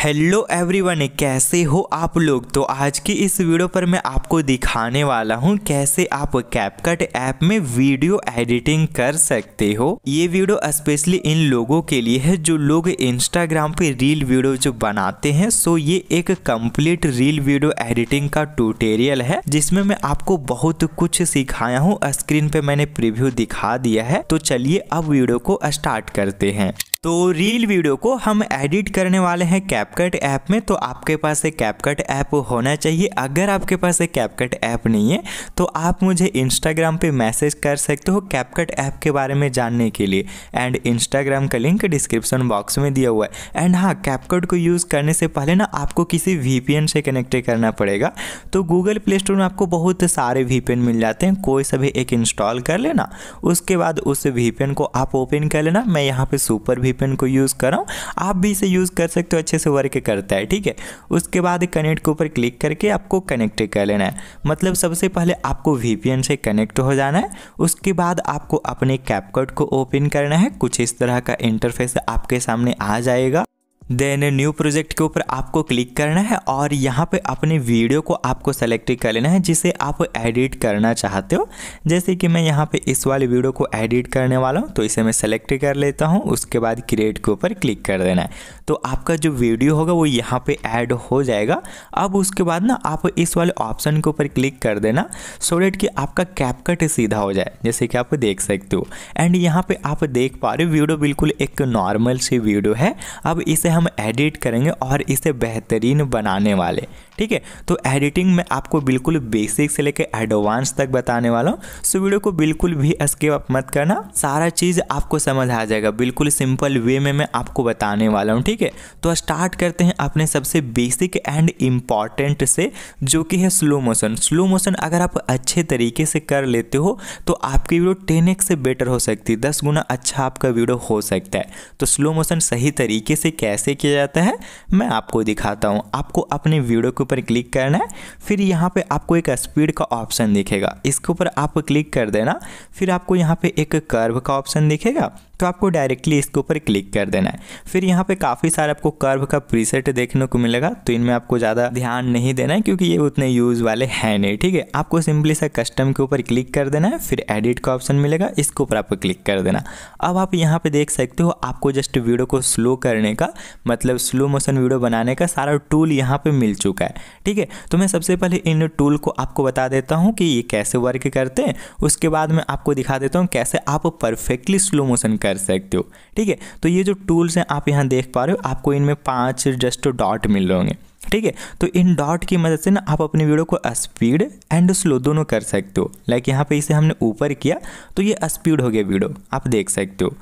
Hello everyone, कैसे हो आप लोग? तो आज की इस वीडियो पर मैं आपको दिखाने वाला हूँ कैसे आप कैपकट ऐप में वीडियो एडिटिंग कर सकते हो। ये वीडियो स्पेशली इन लोगों के लिए है जो लोग इंस्टाग्राम पे रील वीडियो जो बनाते हैं, सो ये एक कंप्लीट रील वीडियो एडिटिंग का ट्यूटोरियल है, जिसमें मैं आपको बहुत कुछ सिखाया हूँ। स्क्रीन पे मैंने प्रिव्यू दिखा दिया है तो चलिए अब वीडियो को स्टार्ट करते हैं। तो रील वीडियो को हम एडिट करने वाले हैं कैपकट ऐप में तो आपके पास एक कैपकट ऐप होना चाहिए। अगर आपके पास एक कैपकट ऐप नहीं है तो आप मुझे इंस्टाग्राम पे मैसेज कर सकते हो कैपकट ऐप के बारे में जानने के लिए। एंड इंस्टाग्राम का लिंक डिस्क्रिप्शन बॉक्स में दिया हुआ है। एंड हाँ कैपकट को यूज़ करने से पहले ना आपको किसी वी से कनेक्ट करना पड़ेगा। तो गूगल प्ले स्टोर में आपको बहुत सारे वी मिल जाते हैं। कोई सा भी एक इंस्टॉल कर लेना, उसके बाद उस वी को आप ओपन कर लेना। मैं यहाँ पर सुपर वी वीपेन को यूज़ कर। रहा हूँ आप भी इसे यूज़ कर सकते हो, अच्छे से वर्क करता है, ठीक है? उसके बाद कनेक्ट के ऊपर क्लिक करके आपको कनेक्ट कर लेना है। मतलब सबसे पहले आपको वीपीएन से कनेक्ट हो जाना है। उसके बाद आपको अपने कैपकट को ओपन करना है। कुछ इस तरह का इंटरफेस आपके सामने आ जाएगा। देन न्यू प्रोजेक्ट के ऊपर आपको क्लिक करना है और यहाँ पे अपने वीडियो को आपको सेलेक्ट कर लेना है, जिसे आप एडिट करना चाहते हो। जैसे कि मैं यहाँ पे इस वाले वीडियो को एडिट करने वाला हूँ तो इसे मैं सेलेक्ट कर लेता हूँ, उसके बाद क्रिएट के ऊपर क्लिक कर देना है। तो आपका जो वीडियो होगा, वो यहाँ पे ऐड हो जाएगा। अब उसके बाद ना आप इस वाले ऑप्शन के ऊपर क्लिक कर देना सो डेट कि आपका कैपकट सीधा हो जाए, जैसे कि आप देख सकते हो। एंड यहाँ पे आप देख पा रहे हो, वीडियो बिल्कुल एक नॉर्मल सी वीडियो है। अब इसे हम एडिट करेंगे और इसे बेहतरीन बनाने वाले। ठीक है? तो एडिटिंग में आपको बिल्कुल बेसिक से लेकर एडवांस तक बताने वाला हूँ। सो वीडियो को बिल्कुल भी स्केप अप मत करना। सारा चीज़ आपको समझ आ जाएगा। बिल्कुल सिंपल वे में मैं आपको बताने वाला हूँ। ठीक है? तो स्टार्ट करते हैं अपने सबसे बेसिक एंड इंपॉर्टेंट से, जो कि है स्लो मोशन स्लो मोशन अगर आप अच्छे तरीके से कर लेते हो तो आपकी वीडियो टेन से बेटर हो सकती है। दस गुना अच्छा आपका वीडियो हो सकता है। तो स्लो मोशन सही तरीके से कैसे किया जाता है, मैं आपको दिखाता हूँ। आपको अपने वीडियो के ऊपर क्लिक करना है, फिर यहाँ पे आपको एक स्पीड का ऑप्शन दिखेगा। इसके ऊपर आप क्लिक कर देना, फिर आपको यहाँ पे एक कर्व का ऑप्शन दिखेगा तो आपको डायरेक्टली इसके ऊपर क्लिक कर देना है। फिर यहाँ पे काफ़ी सारे आपको कर्व का प्रीसेट देखने को मिलेगा तो इनमें आपको ज़्यादा ध्यान नहीं देना है, क्योंकि ये उतने यूज़ वाले हैं नहीं, ठीक है? आपको सिंपली सा कस्टम के ऊपर क्लिक कर देना है, फिर एडिट का ऑप्शन मिलेगा, इसके ऊपर आपको क्लिक कर देना। अब आप यहाँ पर देख सकते हो, आपको जस्ट वीडियो को स्लो करने का मतलब स्लो मोशन वीडियो बनाने का सारा टूल यहाँ पे मिल चुका है। ठीक है? तो मैं सबसे पहले इन टूल को आपको बता देता हूँ कि ये कैसे वर्क करते हैं। उसके बाद मैं आपको दिखा देता हूँ कैसे आप परफेक्टली स्लो मोशन कर सकते हो। ठीक है? तो ये जो टूल्स हैं, आप यहाँ देख पा रहे हो, आपको इनमें पाँच जस्ट डॉट मिल रहे होंगे। ठीक है? तो इन डॉट की मदद से ना आप अपनी वीडियो को स्पीड एंड स्लो दोनों कर सकते हो। लाइक यहाँ पे इसे हमने ऊपर किया तो ये स्पीड हो गया वीडियो आप देख सकते हो।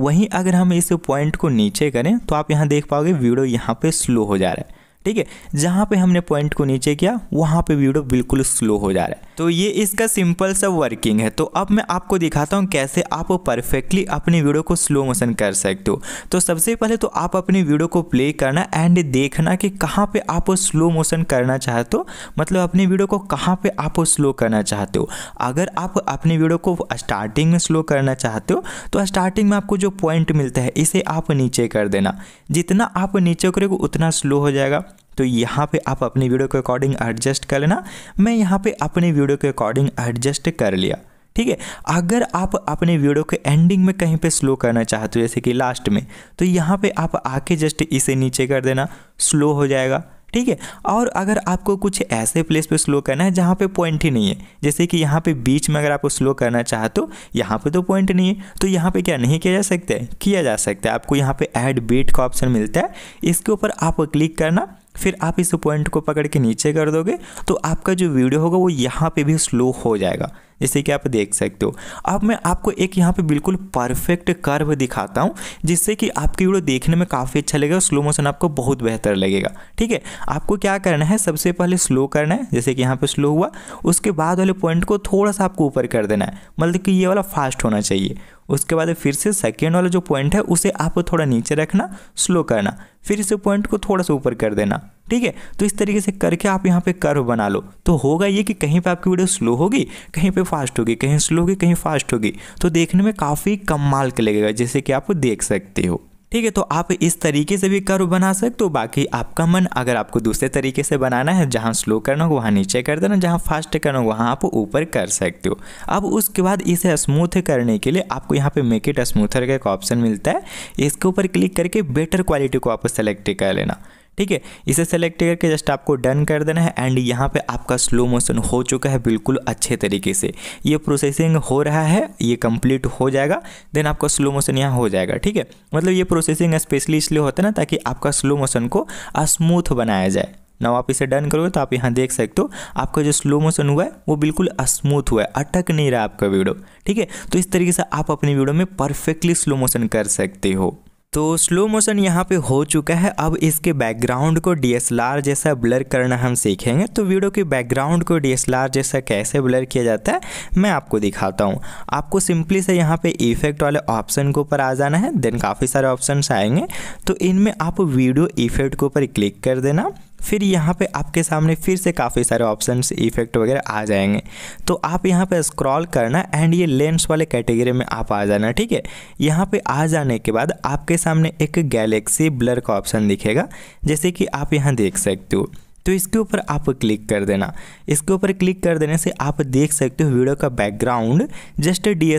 वहीं अगर हम इस पॉइंट को नीचे करें तो आप यहाँ देख पाओगे वीडियो यहाँ पे स्लो हो जा रहा है। ठीक है? जहाँ पे हमने पॉइंट को नीचे किया, वहाँ पे वीडियो बिल्कुल स्लो हो जा रहा है। तो ये इसका सिंपल सा वर्किंग है। तो अब मैं आपको दिखाता हूँ कैसे आप परफेक्टली अपनी वीडियो को स्लो मोशन कर सकते हो। तो सबसे पहले तो आप अपनी वीडियो को प्ले करना एंड देखना कि कहाँ पे आप स्लो मोशन करना चाहते हो। मतलब अपनी वीडियो को कहाँ पे आप स्लो करना चाहते हो। अगर आप अपनी वीडियो को स्टार्टिंग में स्लो करना चाहते हो तो स्टार्टिंग में आपको जो पॉइंट मिलता है, इसे आप नीचे कर देना। जितना आप नीचे करोगे, उतना स्लो हो जाएगा। तो यहाँ पे आप अपनी वीडियो के अकॉर्डिंग एडजस्ट कर लेना। मैं यहाँ पे अपनी वीडियो के अकॉर्डिंग एडजस्ट कर लिया। ठीक है? अगर आप अपने वीडियो के एंडिंग में कहीं पे स्लो करना चाहते हो, जैसे कि लास्ट में तो यहाँ पे आप आके जस्ट इसे नीचे कर देना। स्लो हो जाएगा। ठीक है? और अगर आपको कुछ ऐसे प्लेस पे स्लो करना है, जहाँ पे पॉइंट ही नहीं है, जैसे कि यहाँ पे बीच में अगर आपको स्लो करना चाहते हो, यहाँ पे तो पॉइंट नहीं है। तो यहाँ पे क्या नहीं किया जा सकता है? किया जा सकता है। आपको यहाँ पे ऐड बीट का ऑप्शन मिलता है। इसके ऊपर आप क्लिक करना। फिर आप इस पॉइंट को पकड़ के नीचे कर दोगे तो आपका जो वीडियो होगा वो यहाँ पे भी स्लो हो जाएगा। जैसे कि आप देख सकते हो। अब मैं आपको एक यहाँ पे बिल्कुल परफेक्ट कर्व दिखाता हूँ, जिससे कि आपकी वीडियो देखने में काफ़ी अच्छा लगेगा स्लो मोशन आपको बहुत बेहतर लगेगा। ठीक है? आपको क्या करना है, सबसे पहले स्लो करना है, जैसे कि यहाँ पे स्लो हुआ। उसके बाद वाले पॉइंट को थोड़ा सा आपको ऊपर कर देना है। मतलब कि ये वाला फास्ट होना चाहिए। उसके बाद फिर से सेकेंड वाला जो पॉइंट है, उसे आपको थोड़ा नीचे रखना स्लो करना। फिर इस पॉइंट को थोड़ा सा ऊपर कर देना। ठीक है? तो इस तरीके से करके आप यहाँ पे कर्व बना लो। तो होगा ये कि कहीं पे आपकी वीडियो स्लो होगी, कहीं पे फास्ट होगी, कहीं स्लो होगी, कहीं फास्ट होगी। तो देखने में काफ़ी कमाल के लगेगा, जैसे कि आप देख सकते हो। ठीक है? तो आप इस तरीके से भी कर्व बना सकते हो। बाकी आपका मन, अगर आपको दूसरे तरीके से बनाना है, जहाँ स्लो करना हो वहाँ नीचे कर देना, जहाँ फास्ट करना हो वहाँ आप ऊपर कर सकते हो। अब उसके बाद इसे स्मूथ करने के लिए आपको यहाँ पे मेक इट स्मूथर का एक ऑप्शन मिलता है। इसके ऊपर क्लिक करके बेटर क्वालिटी को आप सेलेक्ट कर लेना। ठीक है? इसे सेलेक्ट करके जस्ट आपको डन कर देना है एंड यहाँ पे आपका स्लो मोशन हो चुका है बिल्कुल अच्छे तरीके से। ये प्रोसेसिंग हो रहा है, ये कंप्लीट हो जाएगा देन आपका स्लो मोशन यहाँ हो जाएगा, ठीक है? मतलब ये प्रोसेसिंग स्पेशली इसलिए होता है ना ताकि आपका स्लो मोशन को स्मूथ बनाया जाए। ना आप इसे डन करोगे तो आप यहाँ देख सकते हो, आपका जो स्लो मोशन हुआ है, वो बिल्कुल स्मूथ हुआ है, अटक नहीं रहा आपका वीडियो ठीक है? तो इस तरीके से आप अपनी वीडियो में परफेक्टली स्लो मोशन कर सकते हो। तो स्लो मोशन यहाँ पे हो चुका है। अब इसके बैकग्राउंड को डीएसएलआर जैसा ब्लर करना हम सीखेंगे। तो वीडियो के बैकग्राउंड को डीएसएलआर जैसा कैसे ब्लर किया जाता है, मैं आपको दिखाता हूँ। आपको सिंपली से यहाँ पे इफ़ेक्ट वाले ऑप्शन के ऊपर आ जाना है। देन काफ़ी सारे ऑप्शन आएँगे। तो इनमें आप वीडियो इफ़ेक्ट के ऊपर क्लिक कर देना। फिर यहाँ पे आपके सामने फिर से काफ़ी सारे ऑप्शन इफ़ेक्ट वगैरह आ जाएँगे। तो आप यहाँ पे स्क्रॉल करना एंड ये लेंस वाले कैटेगरी में आप आ जाना, ठीक है? यहाँ पे आ जाने के बाद आपके सामने एक गैलेक्सी ब्लर का ऑप्शन दिखेगा, जैसे कि आप यहाँ देख सकते हो। तो इसके ऊपर आप क्लिक कर देना। इसके ऊपर क्लिक कर देने से आप देख सकते हो वीडियो का बैकग्राउंड जस्ट डी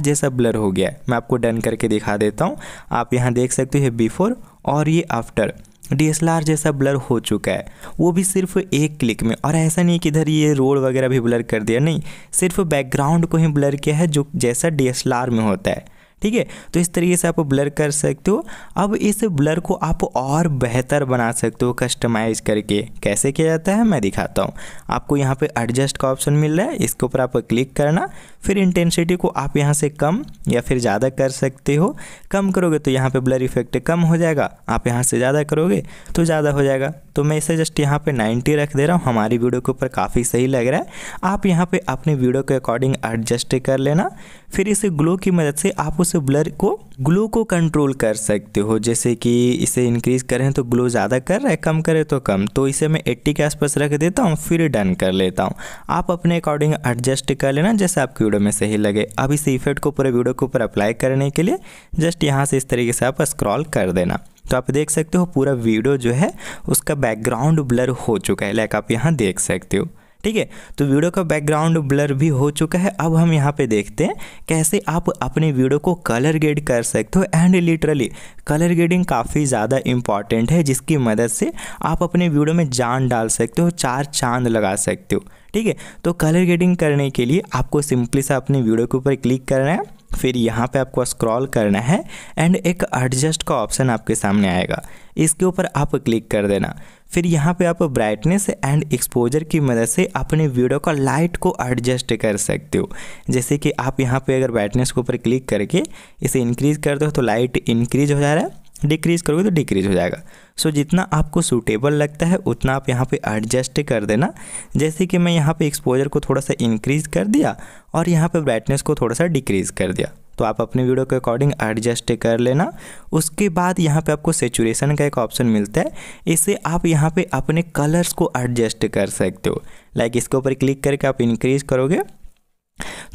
जैसा ब्लर हो गया है। मैं आपको डन करके दिखा देता हूँ। आप यहाँ देख सकते हो बिफोर और ये आफ्टर DSLR जैसा ब्लर हो चुका है। वो भी सिर्फ़ एक क्लिक में। और ऐसा नहीं कि इधर ये रोड वगैरह भी ब्लर कर दिया। नहीं, सिर्फ़ बैकग्राउंड को ही ब्लर किया है, जो जैसा DSLR में होता है। ठीक है? तो इस तरीके से आप ब्लर कर सकते हो। अब इस ब्लर को आप और बेहतर बना सकते हो कस्टमाइज करके। कैसे किया जाता है? मैं दिखाता हूँ। आपको यहाँ पे एडजस्ट का ऑप्शन मिल रहा है। इसके ऊपर आप क्लिक करना। फिर इंटेंसिटी को आप यहाँ से कम या फिर ज़्यादा कर सकते हो। कम करोगे तो यहाँ पे ब्लर इफ़ेक्ट कम हो जाएगा। आप यहाँ से ज़्यादा करोगे तो ज़्यादा हो जाएगा। तो मैं इसे जस्ट यहाँ पे 90 रख दे रहा हूँ। हमारी वीडियो के ऊपर काफ़ी सही लग रहा है। आप यहाँ पे अपने वीडियो के अकॉर्डिंग एडजस्ट कर लेना। फिर इसे ग्लो की मदद से आप उस ब्लर को ग्लो को कंट्रोल कर सकते हो। जैसे कि इसे इंक्रीज करें तो ग्लो ज़्यादा कर रहा है, कम करें तो कम। तो इसे मैं 80 के आसपास रख देता हूँ, फिर डन कर लेता हूँ। आप अपने अकॉर्डिंग एडजस्ट कर लेना जैसे आपकी वीडियो में सही लगे। अब इस इफ़ेक्ट को पूरे वीडियो के ऊपर अप्लाई करने के लिए जस्ट यहाँ से इस तरीके से आप स्क्रॉल कर देना। तो आप देख सकते हो पूरा वीडियो जो है, उसका बैकग्राउंड ब्लर हो चुका है। लाइक आप यहाँ देख सकते हो। ठीक है? तो वीडियो का बैकग्राउंड ब्लर भी हो चुका है। अब हम यहाँ पे देखते हैं कैसे आप अपने वीडियो को कलर गेड कर सकते हो एंड लिटरली कलर गेडिंग काफ़ी ज़्यादा इंपॉर्टेंट है, जिसकी मदद से आप अपने वीडियो में जान डाल सकते हो, चार चाँद लगा सकते हो। ठीक है? तो कलर गेडिंग करने के लिए आपको सिंपली सा अपने वीडियो के ऊपर क्लिक करना है। फिर यहाँ पे आपको स्क्रॉल करना है एंड एक एडजस्ट का ऑप्शन आपके सामने आएगा। इसके ऊपर आप क्लिक कर देना। फिर यहाँ पे आप ब्राइटनेस एंड एक्सपोजर की मदद से अपने वीडियो का लाइट को एडजस्ट कर सकते हो। जैसे कि आप यहाँ पे अगर ब्राइटनेस के ऊपर क्लिक करके इसे इंक्रीज़ कर दो तो लाइट इंक्रीज हो जा रहा है। डिक्रीज़ करोगे तो डिक्रीज़ हो जाएगा। सो so, जितना आपको सूटेबल लगता है उतना आप यहाँ पे एडजस्ट कर देना। जैसे कि मैं यहाँ पे एक्सपोजर को थोड़ा सा इंक्रीज़ कर दिया और यहाँ पे ब्राइटनेस को थोड़ा सा डिक्रीज़ कर दिया। तो आप अपने वीडियो के अकॉर्डिंग एडजस्ट कर लेना। उसके बाद यहाँ पे आपको सेचुरेशन का एक ऑप्शन मिलता है। इससे आप यहाँ पे अपने कलर्स को एडजस्ट कर सकते हो। लाइक इसके ऊपर क्लिक करके आप इंक्रीज़ करोगे।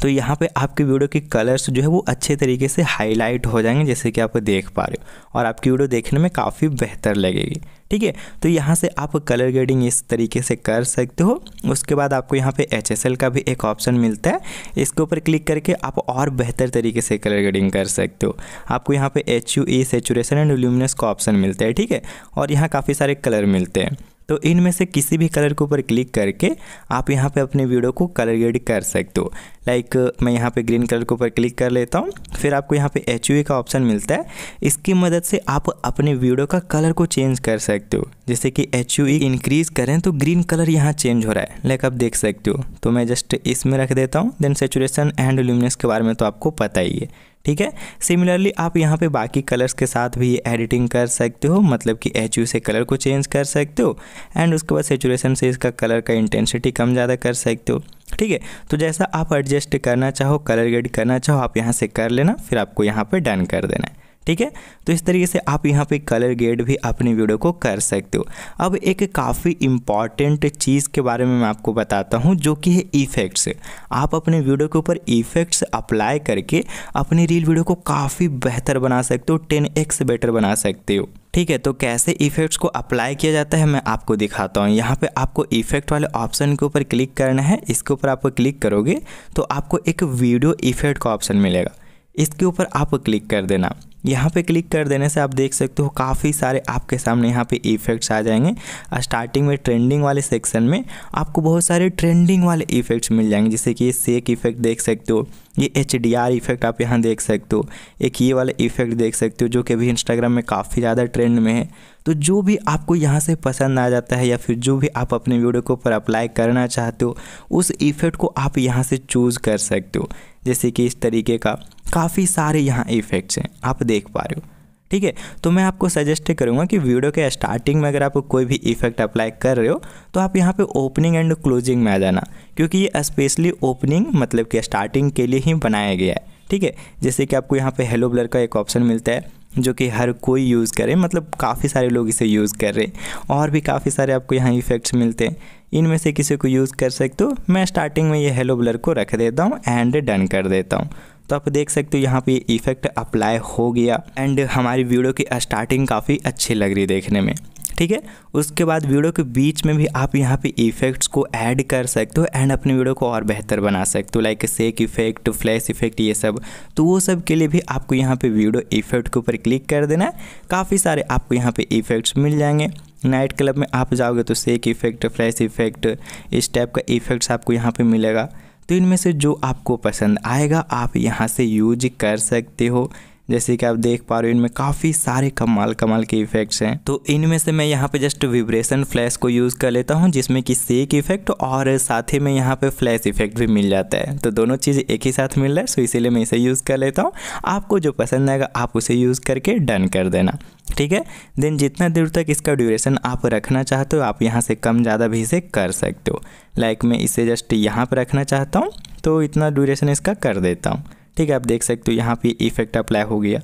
तो यहाँ पे आपकी वीडियो की कलर्स जो है वो अच्छे तरीके से हाईलाइट हो जाएँगे, जैसे कि आप देख पा रहे हो। और आपकी वीडियो देखने में काफ़ी बेहतर लगेगी, ठीक है? तो यहाँ से आप कलर ग्रेडिंग इस तरीके से कर सकते हो। उसके बाद आपको यहाँ पे एचएसएल का भी एक ऑप्शन मिलता है। इसके ऊपर क्लिक करके आप और बेहतर तरीके से कलर ग्रेडिंग कर सकते हो। आपको यहाँ पे H U E saturation and luminous का ऑप्शन मिलता है, ठीक है? और यहाँ काफ़ी सारे कलर मिलते हैं। तो इनमें से किसी भी कलर के ऊपर क्लिक करके आप यहाँ पे अपने वीडियो को कलर ग्रेड कर सकते हो। लाइक मैं यहाँ पे ग्रीन कलर के ऊपर क्लिक कर लेता हूँ। फिर आपको यहाँ पे एचयूई का ऑप्शन मिलता है। इसकी मदद से आप अपने वीडियो का कलर को चेंज कर सकते हो। जैसे कि एच इंक्रीज़ करें तो ग्रीन कलर यहाँ चेंज हो रहा है। लाइक आप देख सकते हो। तो मैं जस्ट इसमें रख देता हूँ। देन सेचुरेशन एंड ल्यूमिनस के बारे में तो आपको पता ही है। ठीक है? सिमिलरली आप यहाँ पे बाकी कलर्स के साथ भी एडिटिंग कर सकते हो मतलब कि एचयू से कलर को चेंज कर सकते हो एंड उसके बाद सेचुरेशन से इसका कलर का इंटेंसिटी कम ज़्यादा कर सकते हो, ठीक है? तो जैसा आप एडजस्ट करना चाहो कलर ग्रेड करना चाहो, आप यहाँ से कर लेना, फिर आपको यहाँ पर डन कर देना है। ठीक है? तो इस तरीके से आप यहाँ पे कलर गेड भी अपनी वीडियो को कर सकते हो। अब एक काफ़ी इंपॉर्टेंट चीज़ के बारे में मैं आपको बताता हूँ, जो कि है इफ़ेक्ट्स आप अपने वीडियो के ऊपर इफ़ेक्ट्स अप्लाई करके अपनी रील वीडियो को काफ़ी बेहतर बना सकते हो टेन एक्स बेटर बना सकते हो। ठीक है? तो कैसे इफ़ेक्ट्स को अप्लाई किया जाता है मैं आपको दिखाता हूँ। यहाँ पे आपको इफ़ेक्ट वाले ऑप्शन के ऊपर क्लिक करना है। इसके ऊपर आप क्लिक करोगे तो आपको एक वीडियो इफ़ेक्ट का ऑप्शन मिलेगा। इसके ऊपर आप क्लिक कर देना। यहाँ पे क्लिक कर देने से आप देख सकते हो काफ़ी सारे आपके सामने यहाँ पे इफ़ेक्ट्स आ जाएँगे। स्टार्टिंग में ट्रेंडिंग वाले सेक्शन में आपको बहुत सारे ट्रेंडिंग वाले इफ़ेक्ट्स मिल जाएँगे। जैसे कि ये सेक इफ़ेक्ट देख सकते हो। ये एच डी आर इफ़ेक्ट आप यहाँ देख सकते हो। एक ये वाला इफ़ेक्ट देख सकते हो जो कि अभी इंस्टाग्राम में काफ़ी ज़्यादा ट्रेंड में है। तो जो भी आपको यहाँ से पसंद आ जाता है या फिर जो भी आप अपने वीडियो के ऊपर अप्लाई करना चाहते हो, उस इफ़ेक्ट को आप यहाँ से चूज़ कर सकते हो। जैसे कि इस तरीके का काफ़ी सारे यहाँ इफ़ेक्ट्स हैं, आप देख पा रहे हो। ठीक है? तो मैं आपको सजेस्ट करूँगा कि वीडियो के स्टार्टिंग में अगर आप कोई भी इफ़ेक्ट अप्लाई कर रहे हो तो आप यहाँ पे ओपनिंग एंड क्लोजिंग में आ जाना। क्योंकि ये स्पेशली ओपनिंग मतलब कि स्टार्टिंग के लिए ही बनाया गया है। ठीक है? जैसे कि आपको यहाँ पे हेलो ब्लर का एक ऑप्शन मिलता है, जो कि हर कोई यूज़ करे। मतलब काफ़ी सारे लोग इसे यूज़ कर रहे हैं। और भी काफ़ी सारे आपको यहाँ इफ़ेक्ट्स मिलते हैं। इनमें से किसी को यूज़ कर सकते हो। मैं स्टार्टिंग में ये हेलो ब्लर को रख देता हूँ एंड डन कर देता हूँ। तो आप देख सकते हो यहाँ पे इफ़ेक्ट अप्लाई हो गया। एंड हमारी वीडियो की स्टार्टिंग काफ़ी अच्छी लग रही देखने में। ठीक है? उसके बाद वीडियो के बीच में भी आप यहाँ पे इफ़ेक्ट्स को ऐड कर सकते हो एंड अपनी वीडियो को और बेहतर बना सकते हो। Like shake effect flash effect ये सब। तो वो सब के लिए भी आपको यहाँ पे वीडियो इफ़ेक्ट के ऊपर क्लिक कर देना है। काफ़ी सारे आपको यहाँ पे इफ़ेक्ट्स मिल जाएँगे। नाइट क्लब में आप जाओगे तो सेक इफ़ेक्ट फ्लैश इफ़ेक्ट इस टाइप का इफेक्ट्स आपको यहाँ पर मिलेगा। तो इनमें से जो आपको पसंद आएगा आप यहाँ से यूज़ कर सकते हो। जैसे कि आप देख पा रहे हो, इनमें काफ़ी सारे कमाल कमाल के इफेक्ट्स हैं। तो इनमें से मैं यहाँ पे जस्ट विब्रेशन फ्लैश को यूज़ कर लेता हूँ, जिसमें कि सेक इफ़ेक्ट और साथ ही में यहाँ पे फ्लैश इफ़ेक्ट भी मिल जाता है। तो दोनों चीज़ एक ही साथ मिल रहा है सो इसीलिए मैं इसे यूज़ कर लेता हूँ। आपको जो पसंद आएगा, आप उसे यूज़ करके डन कर देना। ठीक है? देन जितना देर तक इसका ड्यूरेशन आप रखना चाहते हो, आप यहाँ से कम ज़्यादा भी इसे कर सकते हो। लाइक मैं इसे जस्ट यहाँ पर रखना चाहता हूँ तो इतना ड्यूरेशन इसका कर देता हूँ। ठीक है, आप देख सकते हो यहाँ पे इफ़ेक्ट अप्लाई हो गया।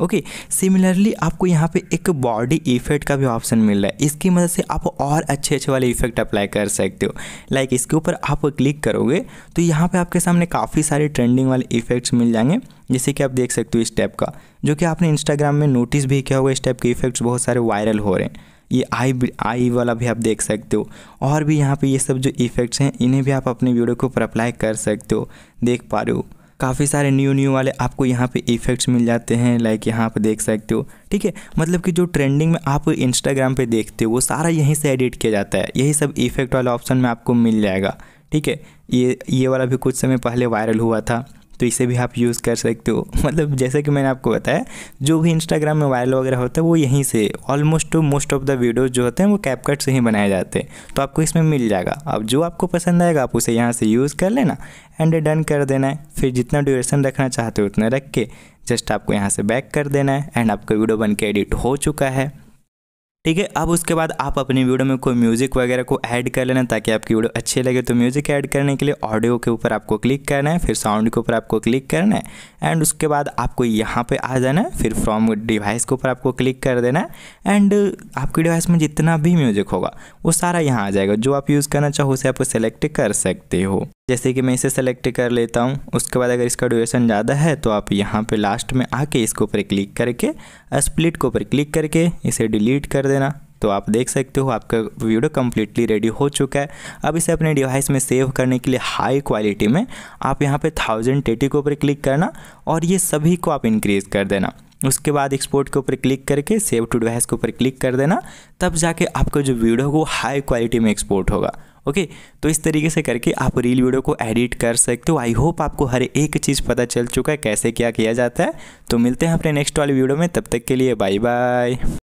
ओके सिमिलरली आपको यहाँ पे एक बॉडी इफ़ेक्ट का भी ऑप्शन मिल रहा है। इसकी मदद से आप और अच्छे अच्छे वाले इफ़ेक्ट अप्लाई कर सकते हो। लाइक like इसके ऊपर आप क्लिक करोगे तो यहाँ पे आपके सामने काफ़ी सारे ट्रेंडिंग वाले इफेक्ट्स मिल जाएँगे। जैसे कि आप देख सकते हो इस टाइप का, जो कि आपने इंस्टाग्राम में नोटिस भी किया होगा, इस टाइप के इफेक्ट्स बहुत सारे वायरल हो रहे हैं। ये आई आई वाला भी आप देख सकते हो। और भी यहाँ पे ये सब जो इफेक्ट्स हैं, इन्हें भी आप अपने वीडियो के ऊपर अप्लाई कर सकते हो। देख पा रहे हो। काफ़ी सारे न्यू न्यू वाले आपको यहाँ पे इफ़ेक्ट्स मिल जाते हैं लाइक यहाँ पे देख सकते हो। ठीक है? मतलब कि जो ट्रेंडिंग में आप इंस्टाग्राम पे देखते हो, वो सारा यहीं से एडिट किया जाता है। यही सब इफ़ेक्ट वाला ऑप्शन में आपको मिल जाएगा। ठीक है? ये ये वाला भी कुछ समय पहले वायरल हुआ था। तो इसे भी आप यूज़ कर सकते हो। मतलब जैसे कि मैंने आपको बताया, जो भी इंस्टाग्राम में वायरल वगैरह होता है, वो यहीं से almost most of the videos जो होते हैं, वो कैपकट से ही बनाए जाते हैं। तो आपको इसमें मिल जाएगा। अब जो आपको पसंद आएगा, आप उसे यहाँ से यूज़ कर लेना एंड डन कर देना है। फिर जितना ड्यूरेशन रखना चाहते हो, उतना रख के जस्ट आपको यहाँ से बैक कर देना है एंड आपका वीडियो बन के एडिट हो चुका है। ठीक है, अब उसके बाद आप अपनी वीडियो में कोई म्यूज़िक वगैरह को ऐड कर लेना ताकि आपकी वीडियो अच्छी लगे तो म्यूज़िक ऐड करने के लिए ऑडियो के ऊपर आपको क्लिक करना है, फिर साउंड के ऊपर आपको क्लिक करना है एंड उसके बाद आपको यहाँ पे आ जाना है, फिर फ्रॉम डिवाइस के ऊपर आपको क्लिक कर देना है एंड आपकी डिवाइस में जितना भी म्यूज़िक होगा, वो सारा यहाँ आ जाएगा। जो आप यूज़ करना चाहो, उसे आप सेलेक्ट कर सकते हो। जैसे कि मैं इसे सेलेक्ट कर लेता हूँ, उसके बाद अगर इसका ड्यूरेशन ज़्यादा है तो आप यहाँ पे लास्ट में आके इसके ऊपर क्लिक करके स्प्लिट के ऊपर क्लिक करके इसे डिलीट कर देना। तो आप देख सकते हो, आपका वीडियो कम्प्लीटली रेडी हो चुका है। अब इसे अपने डिवाइस में सेव करने के लिए हाई क्वालिटी में आप यहाँ पे थाउज़ेंड टेटी के ऊपर क्लिक करना और ये सभी को आप इंक्रीज़ कर देना। उसके बाद एक्सपोर्ट के ऊपर क्लिक करके सेव टू डिवाइस के ऊपर क्लिक कर देना। तब जाके आपका जो वीडियो वो हाई क्वालिटी में एक्सपोर्ट होगा। ओके तो इस तरीके से करके आप रील वीडियो को एडिट कर सकते हो। आई होप आपको हर एक चीज़ पता चल चुका है, कैसे क्या किया जाता है। तो मिलते हैं अपने नेक्स्ट वाले वीडियो में। तब तक के लिए बाय बाय